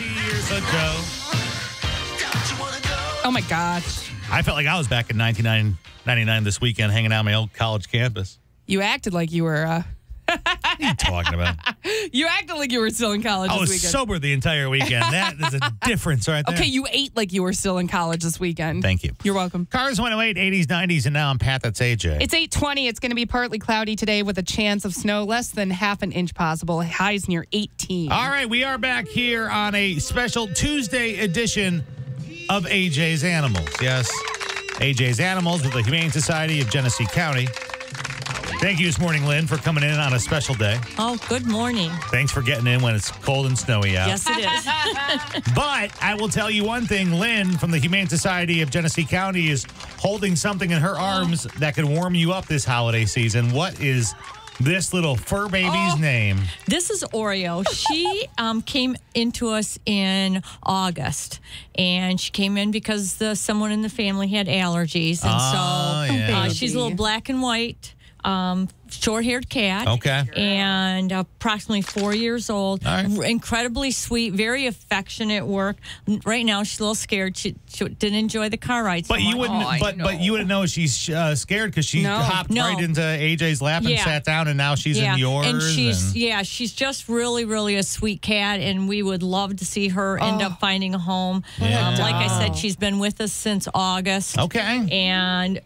20 years ago. Oh my gosh. I felt like I was back in 1999 this weekend hanging out on my old college campus. You acted like you were uh What are you talking about? You acted like you were still in college I this was weekend. sober the entire weekend. That is a difference right there. okay, you ate like you were still in college this weekend. Thank you. You're welcome. Cars 108, 80s, 90s, and now I'm Pat. That's AJ. It's 820. It's going to be partly cloudy today with a chance of snow, less than half an inch possible. Highs near 18. All right, we are back here on a special Tuesday edition of AJ's Animals. Yes, AJ's Animals with the Humane Society of Genesee County. Thank you this morning, Lynn, for coming in on a special day. Oh, good morning. Thanks for getting in when it's cold and snowy out. Yes, it is. But I will tell you one thing Lynn from the Humane Society of Genesee County is holding something in her arms that could warm you up this holiday season. What is this little fur baby's name? this is Oreo. She um, came into us in August, and she came in because the, someone in the family had allergies, and Oh, so yeah. uh, she's a little black and white. Um, short-haired cat. Okay. And approximately four years old. All right. Incredibly sweet, very affectionate work. Right now, she's a little scared. She, she didn't enjoy the car ride. so But you wouldn't. Oh, but but you wouldn't know she's uh, scared because she No. hopped No. right into AJ's lap and Yeah. sat down, and now she's in yours. And she's and- yeah, she's just really, really a sweet cat, and we would love to see her end Oh. up finding a home. Yeah. Um, like I said, she's been with us since August. okay. And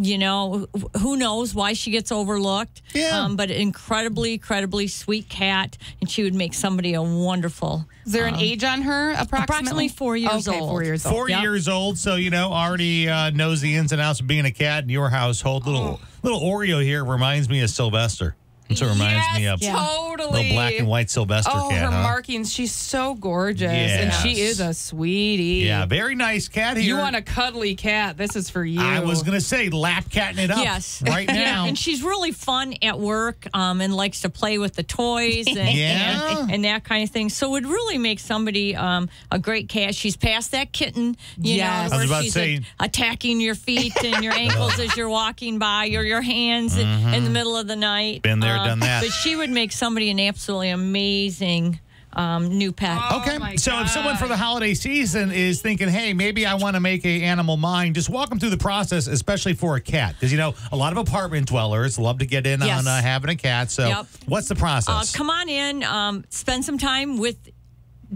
you know, who knows why she gets overlooked? Yeah. Um, but incredibly, incredibly sweet cat, and she would make somebody a wonderful. Is there an age on her approximately? Approximately four years okay, old. Four years old. Four Yep. years old, so you know already uh, knows the ins and outs of being a cat in your household. Little little Oreo here reminds me of Sylvester. That's what it reminds me of. Totally. Little black and white Sylvester Oh, cat. her huh? markings. She's so gorgeous. And she is a sweetie. Yeah, very nice cat here. You want a cuddly cat. This is for you. I was gonna say lap catting it up Yes. right Yeah, now. and she's really fun at work um, and likes to play with the toys and, Yeah. and, and that kind of thing. So it really makes somebody um, a great cat. She's past that kitten, you Yes. know, I was where about to she's say- a- attacking your feet and your ankles as you're walking by or your hands in- in the middle of the night. Been there, Uh, done that. But she would make somebody an absolutely amazing um, new pet. Okay, Oh my so if someone for the holiday season is thinking, "Hey, maybe I want to make a animal mine," just walk them through the process, especially for a cat, because you know a lot of apartment dwellers love to get in Yes. on uh, having a cat. So, Yep. what's the Uh, process? come on in, um, spend some time with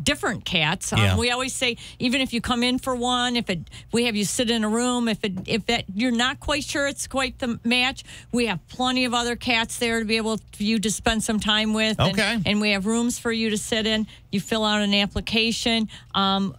different cats. Um, Yeah. We always say, even if you come in for one, if it, we have you sit in a room, if it, if that you're not quite sure it's quite the match, we have plenty of other cats there to be able for you to spend some time with. And- And, we have rooms for you to sit in. You fill out an application. Um,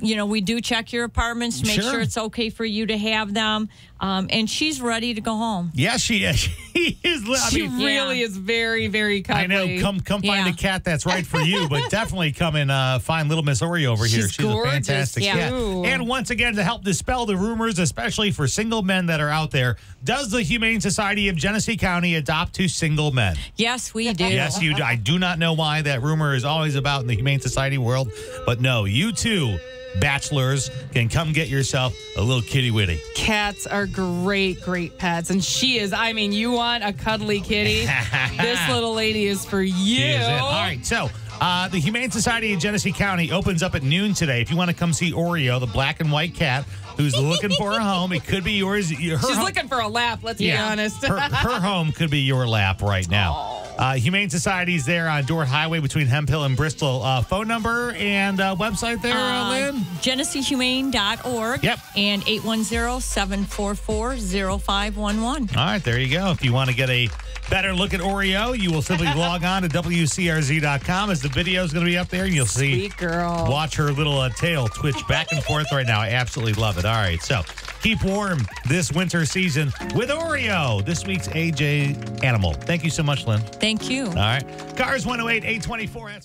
you know, we do check your apartments to make Sure. sure it's okay for you to have them. Um, and she's ready to go home. yeah, she is. She is. I She mean, really Yeah. is very, very cuddly. I know. Come, come find Yeah. a cat that's right for you, but definitely come and uh, find little Miss Oreo over here. She's She's a gorgeous, fantastic yeah. cat. Ooh. And once again, to help dispel the rumors, especially for single men that are out there, does the Humane Society of Genesee County adopt to single men? Yes, we do. Yes, you. do. I do not know why that rumor is always about in the Humane Society world, but no, you too, bachelors, can come get yourself a little kitty witty. Cats are great, great pets. And she is, I mean, you want a cuddly kitty? this little lady is for you. Is. All right, so. Uh, the Humane Society of Genesee County opens up at noon today. If you want to come see Oreo, the black and white cat, who's looking for a home, it could be yours. Her She's home- looking for a lap, let's be honest. her, her home could be your lap right now. Uh, Humane Society's there on Dort Highway between Hemphill and Bristol. Uh, phone number and uh, website there, uh, Lynn? GeneseeHumane.org. Yep. And 810-744-0511. All right, there you go. If you want to get a better look at Oreo, you will simply log on to WCRZ.com as the video is going to be up there and you'll see. Sweet girl. Watch her little uh, tail twitch back and forth right now. I absolutely love it. All right, so keep warm this winter season with Oreo, this week's AJ Animal. Thank you so much, Lynn. Thank you. All right, Cars 108, 824. That's